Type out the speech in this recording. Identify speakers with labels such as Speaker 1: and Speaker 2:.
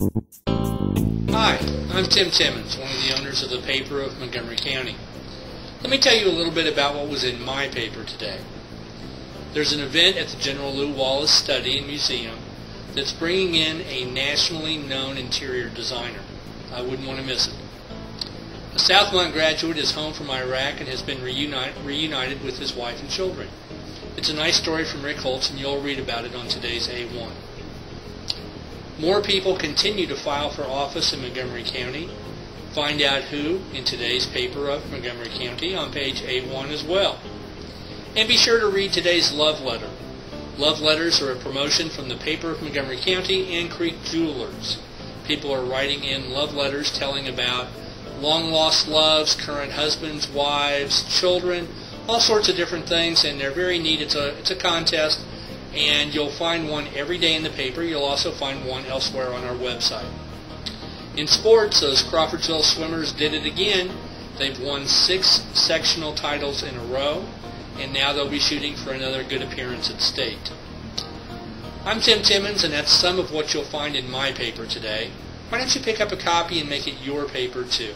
Speaker 1: Hi, I'm Tim Timmons, one of the owners of the paper of Montgomery County. Let me tell you a little bit about what was in my paper today. There's an event at the General Lew Wallace Study and Museum that's bringing in a nationally known interior designer. I wouldn't want to miss it. A Southmont graduate is home from Iraq and has been reunite, reunited with his wife and children. It's a nice story from Rick Holtz, and you'll read about it on today's A1. More people continue to file for office in Montgomery County. Find out who in today's paper of Montgomery County on page A1 as well. And be sure to read today's love letter. Love letters are a promotion from the paper of Montgomery County and Creek Jewelers. People are writing in love letters telling about long lost loves, current husbands, wives, children, all sorts of different things, and they're very neat. It's a it's a contest, and you'll find one every day in the paper. You'll also find one elsewhere on our website. In sports, those Crawfordsville swimmers did it again. They've won six sectional titles in a row, and now they'll be shooting for another good appearance at state. I'm Tim Timmons, and that's some of what you'll find in my paper today. Why don't you pick up a copy and make it your paper too?